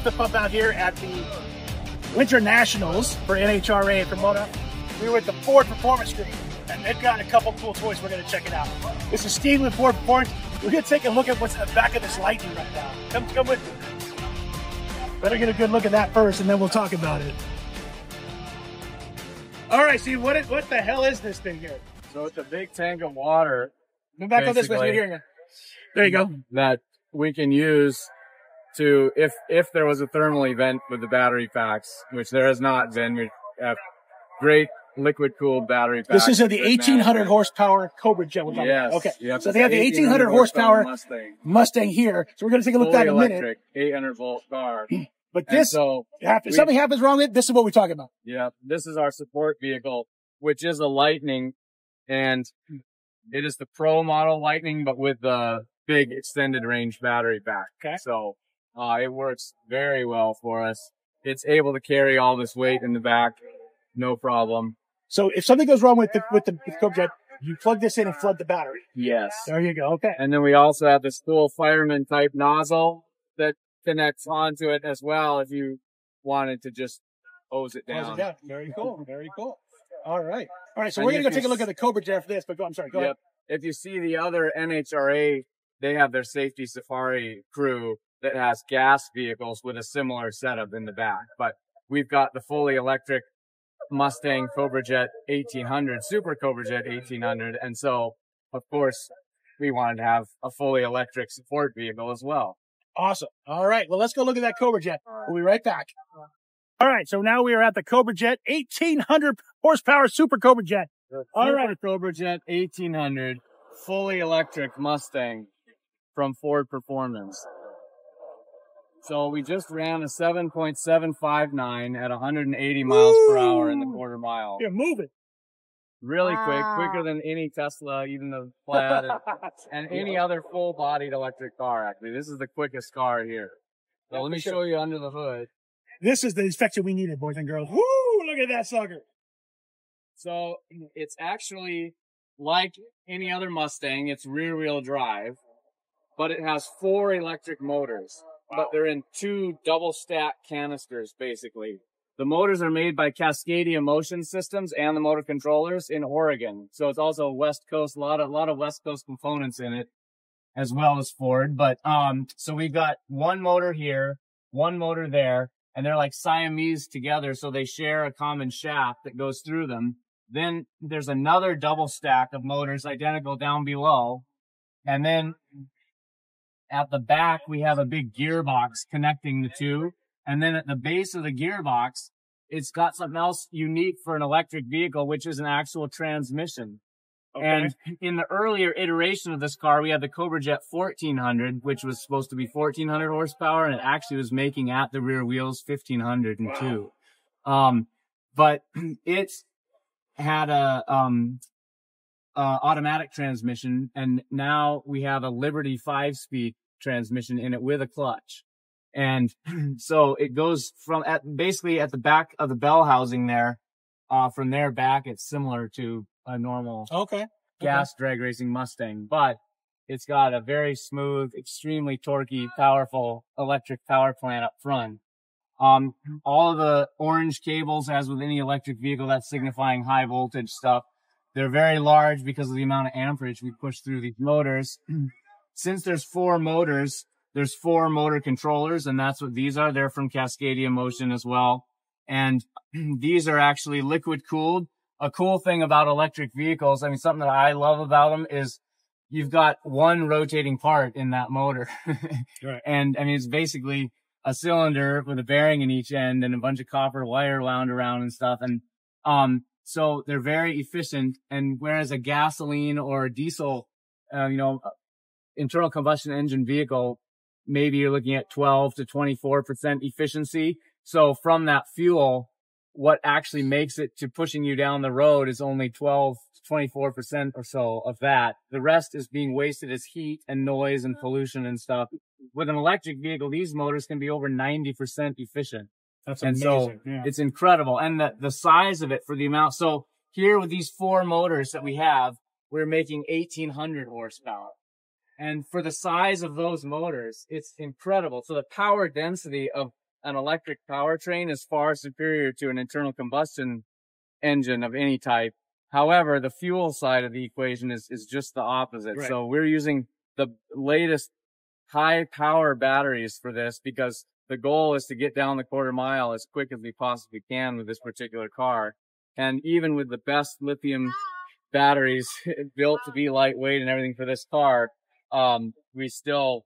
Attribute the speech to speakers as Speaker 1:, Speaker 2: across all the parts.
Speaker 1: F the Pump out here at the Winter Nationals for NHRA for Pomona. We were at the Ford Performance Group, and they've got a couple cool toys. We're going to check it out. This is Steve with Ford Performance. We're going to take a look at what's in the back of this Lightning right now. Come, come with me. Better get a good look at that first, and then we'll talk about it. All right, Steve, what, is, what the hell is this thing here?
Speaker 2: So it's a big tank of water
Speaker 1: Move back on this way. so we
Speaker 2: Basically-
Speaker 1: hear. There you go.
Speaker 2: that we can use to if if there was a thermal event with the battery packs, which there has not been. We have great liquid cooled battery packs.
Speaker 1: This is the 1800 horsepower Cobra jet. we're.
Speaker 2: Yes.
Speaker 1: Okay.
Speaker 2: Yep,
Speaker 1: So they have the 1800 horsepower
Speaker 2: Mustang.
Speaker 1: Mustang here. So we're going to take a look at that in a minute.
Speaker 2: electric, 800 volt car.
Speaker 1: But
Speaker 2: And
Speaker 1: this,
Speaker 2: so
Speaker 1: happens,
Speaker 2: we-
Speaker 1: something happens wrong with it, this is what we're talking about.
Speaker 2: Yeah, this is our support vehicle, which is a Lightning, and it is the Pro model Lightning, but with the big extended range battery pack.
Speaker 1: Okay.
Speaker 2: So uh, it works very well for us. It's able to carry all this weight in the back, no problem.
Speaker 1: So if something goes wrong with the, with the, with the Cobra jet, you plug this in and flood the battery.
Speaker 2: Yes.
Speaker 1: There you go. Okay.
Speaker 2: And then we also have this dual fireman type nozzle that connects onto it as well if you wanted to just hose it down.
Speaker 1: it down. Very cool. Very cool. All right. All right. So
Speaker 2: And
Speaker 1: we're going to go take a look at the Cobra jet for this, but go, I'm sorry. Go
Speaker 2: Yep. If you see the other NHRA, they have their safety safari crew that has gas vehicles with a similar setup in the back. But we've got the fully electric Mustang Cobra Jet 1800, Super Cobra Jet 1800. And so, of course, we wanted to have a fully electric support vehicle as well.
Speaker 1: Awesome. All right. Well, let's go look at that Cobra Jet. We'll be right back. All right. So now we are at the Cobra Jet, 1800 horsepower Super Cobra Jet. All
Speaker 2: Super. Cobra Jet 1800, fully electric Mustang from Ford Performance. So we just ran a 7.759 at 180 miles per hour in the quarter mile.
Speaker 1: Here, move it.
Speaker 2: Really quick, quicker than any Tesla, even the Plaid, and, and any other full-bodied electric car. Actually, this is the quickest car here. So
Speaker 1: Yeah,
Speaker 2: let me
Speaker 1: sure.
Speaker 2: show you under the hood.
Speaker 1: This is the inspection we needed, boys and girls. Woo! Look at that sucker.
Speaker 2: So it's actually like any other Mustang. It's rear wheel drive, but it has four electric motors, but they're in two double stack canisters basically. The motors are made by Cascadia Motion Systems and the motor controllers in Oregon. So it's also West Coast, a lot of, a lot of West Coast components in it as well as Ford. But, um, so we've got one motor here, one motor there, and they're like Siamese together. So they share a common shaft that goes through them. Then there's another double stack of motors identical down below. And then at the back, we have a big gearbox connecting the two. And then at the base of the gearbox, it's got something else unique for an electric vehicle, which is an actual transmission. Okay. And in the earlier iteration of this car, we had the Cobra Jet 1400, which was supposed to be 1400 horsepower, and it actually was making at the rear wheels 1502. Um, but it's had a um, uh, automatic transmission, and now we have a Liberty five-speed transmission in it with a clutch. And so it goes from at basically at the back of the bell housing there. Uh, from there back, it's similar to a normal
Speaker 1: Okay.
Speaker 2: gas drag racing Mustang, but it's got a very smooth, extremely torquey, powerful electric power plant up front. Um, all of the orange cables, as with any electric vehicle, that's signifying high voltage stuff. They're very large because of the amount of amperage we push through these motors. Since there's four motors, there's four motor controllers, and that's what these are. They're from Cascadia Motion as well. And these are actually liquid cooled a cool thing about electric vehicles, I mean, something that I love about them is you've got one rotating part in that motor.
Speaker 1: Right.
Speaker 2: And I mean, it's basically a cylinder with a bearing in each end and a bunch of copper wire wound around and stuff. And, um, so they're very efficient. And whereas a gasoline or a diesel, uh, you know, internal combustion engine vehicle, maybe you're looking at 12 to 24% efficiency. So from that fuel, what actually makes it to pushing you down the road is only 12 to 24% or so of that. The rest is being wasted as heat and noise and pollution and stuff. With an electric vehicle, these motors can be over 90% efficient.
Speaker 1: That's
Speaker 2: And
Speaker 1: amazing.
Speaker 2: so
Speaker 1: yeah.
Speaker 2: it's incredible. And the, the size of it for the amount. So here with these four motors that we have, we're making 1800 horsepower. And for the size of those motors, it's incredible. So the power density of an electric powertrain is far superior to an internal combustion engine of any type. However, the fuel side of the equation is, is just the opposite.
Speaker 1: Right.
Speaker 2: So we're using the latest high power batteries for this because the goal is to get down the quarter mile as quick as we possibly can with this particular car. And even with the best lithium batteries built to be lightweight and everything for this car, um, we still,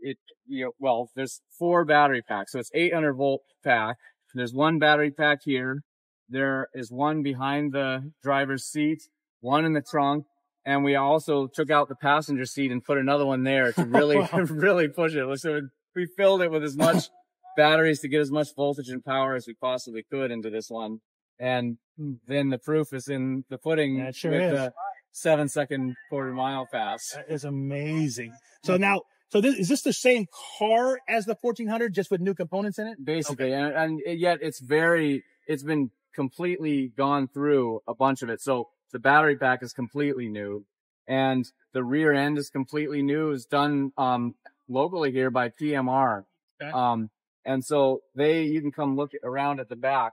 Speaker 2: it, you know, well, there's four battery packs. So it's 800 volt pack. There's one battery pack here. There is one behind the driver's seat, one in the trunk, and we also took out the passenger seat and put another one there to really, really push it. So we filled it with as much batteries to get as much voltage and power as we possibly could into this one. And then the proof is in the pudding
Speaker 1: That sure
Speaker 2: with
Speaker 1: is.
Speaker 2: the seven second quarter mile pass.
Speaker 1: That is amazing. So now, so this, is this the same car as the 1400, just with new components in it?
Speaker 2: basically and, and yet it's very it's been completely gone through a bunch of it so the battery pack is completely new and the rear end is completely new it's done um locally here by pmr
Speaker 1: Okay.
Speaker 2: um and so they you can come look around at the back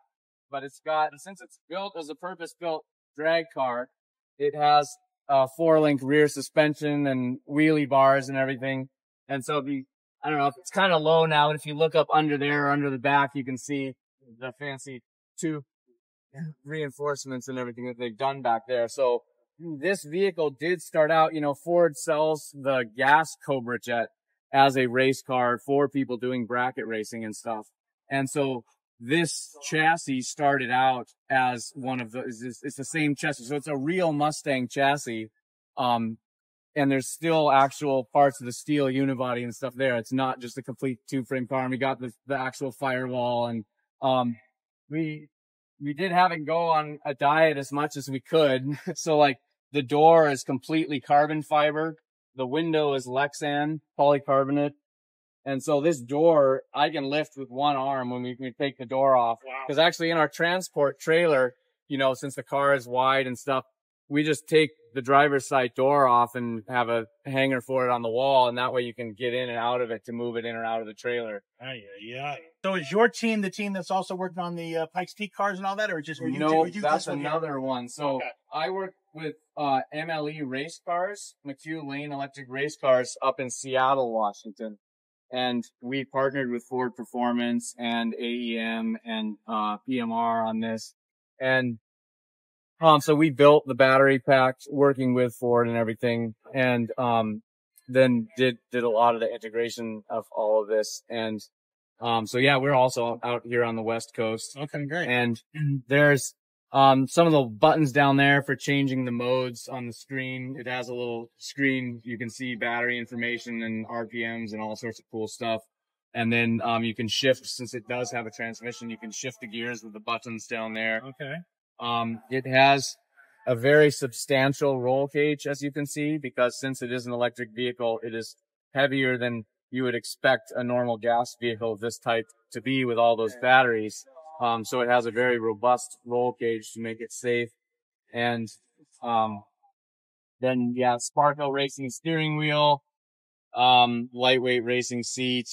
Speaker 2: but it's got since it's built as a purpose built drag car it has a four link rear suspension and wheelie bars and everything and so the I don't know if it's kind of low now, but if you look up under there, under the back, you can see the fancy two reinforcements and everything that they've done back there. So this vehicle did start out, you know, Ford sells the gas Cobra Jet as a race car for people doing bracket racing and stuff. And so this chassis started out as one of the, it's, it's the same chassis. So it's a real Mustang chassis. Um, and there's still actual parts of the steel unibody and stuff there. It's not just a complete two frame car. And we got the, the actual firewall and, um, we, we did have it go on a diet as much as we could. so like the door is completely carbon fiber. The window is Lexan polycarbonate. And so this door, I can lift with one arm when we, we take the door off.
Speaker 1: Wow.
Speaker 2: Cause actually in our transport trailer, you know, since the car is wide and stuff, we just take the driver's side door off and have a hanger for it on the wall. And that way you can get in and out of it to move it in or out of the trailer.
Speaker 1: Aye, aye. So is your team the team that's also working on the uh, Pikes Peak cars and all that, or just you,
Speaker 2: no,
Speaker 1: you
Speaker 2: that's another one. So
Speaker 1: Okay.
Speaker 2: I work with uh, MLE race cars, McHugh Lane Electric Race Cars up in Seattle, Washington. And we partnered with Ford Performance and AEM and uh, PMR on this. And um, so we built the battery pack working with Ford and everything. And um, then did did a lot of the integration of all of this. And um, so yeah, we're also out here on the West Coast
Speaker 1: Okay, great.
Speaker 2: and there's um, some of the buttons down there for changing the modes on the screen. It has a little screen you can see battery information and RPMs and all sorts of cool stuff. And then um, you can shift since it does have a transmission. You can shift the gears with the buttons down there.
Speaker 1: okay.
Speaker 2: Um, it has a very substantial roll cage, as you can see, because since it is an electric vehicle, it is heavier than you would expect a normal gas vehicle of this type to be with all those batteries. Um, so it has a very robust roll cage to make it safe. And, um, then yeah, Sparco racing steering wheel, um, lightweight racing seat,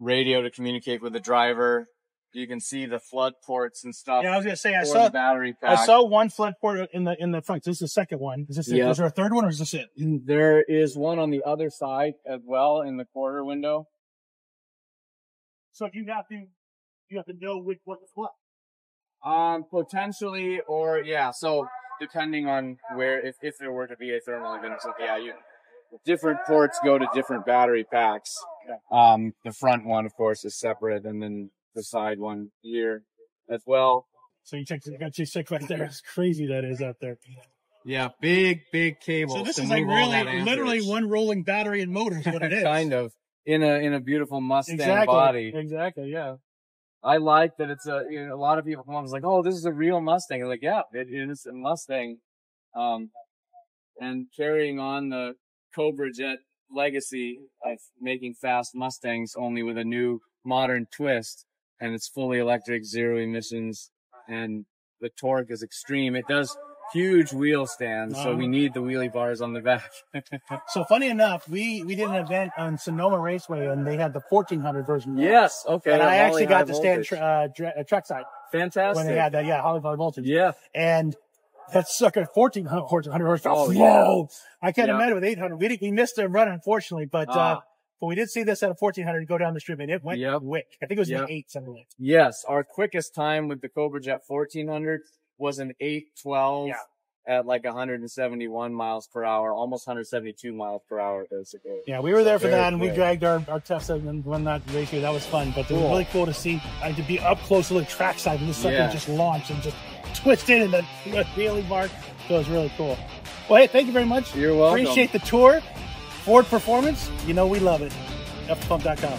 Speaker 2: radio to communicate with the driver. You can see the flood ports and stuff
Speaker 1: Yeah, I was gonna say I saw
Speaker 2: the battery
Speaker 1: I saw one flood port in the in the front. This is the second one. Is this?
Speaker 2: Yep.
Speaker 1: Is there a third one or is this it?
Speaker 2: There is one on the other side as well in the quarter window.
Speaker 1: So if you have to you have to know which what the flood.
Speaker 2: Um, potentially, or yeah. So depending on where, if if there were to be a thermal event or something, yeah, you different ports go to different battery packs. Um, the front one, of course, is separate, and then the side one here as well.
Speaker 1: So you check you got you check right there. It's crazy that is out there.
Speaker 2: Yeah, big big cable.
Speaker 1: So this is like
Speaker 2: move all that
Speaker 1: really literally one rolling battery and motor is what it is.
Speaker 2: kind of in a in a beautiful Mustang
Speaker 1: exactly.
Speaker 2: body.
Speaker 1: Exactly. Yeah.
Speaker 2: I like that it's a, you know, a lot of people come up and like, oh, this is a real Mustang. I'm like, yeah, it is a Mustang. Um, and carrying on the Cobra Jet legacy of making fast Mustangs only with a new modern twist. And it's fully electric, zero emissions, and the torque is extreme. It does huge wheel stand, so we
Speaker 1: Uh-huh.
Speaker 2: need the wheelie bars on the back.
Speaker 1: So funny enough, we we did an event on Sonoma Raceway and they had the 1400 version.
Speaker 2: yes, okay.
Speaker 1: And I actually got to stand tra- uh, dra- uh, trackside
Speaker 2: Fantastic.
Speaker 1: when they had that. Yeah, Holly Voltage.
Speaker 2: yeah,
Speaker 1: And that sucker, 1400 1400 horsepower.
Speaker 2: Oh,
Speaker 1: Whoa! I can't
Speaker 2: Yeah.
Speaker 1: imagine with 800. We, didn't- we missed the run, unfortunately, but, uh,
Speaker 2: Ah.
Speaker 1: but we did see this at a 1400 go down the strip and it went
Speaker 2: Yep.
Speaker 1: quick. I think it was
Speaker 2: Yep.
Speaker 1: an eight something
Speaker 2: yes. Our quickest time with the Cobra Jet 1400 was an 812
Speaker 1: Yeah.
Speaker 2: at like 171 miles per hour, almost 172 miles per hour, basically.
Speaker 1: Yeah, we were there for that, and we dragged our, our Tesla and won that here. That was fun, but it was really cool to see, uh, to be up close to the trackside and this sucker
Speaker 2: Yeah.
Speaker 1: just launched and just twisted in and the daily mark. So it was really cool. Well, hey, thank you very much.
Speaker 2: You're welcome.
Speaker 1: Appreciate the tour. Ford Performance, you know we love it. FPump.com.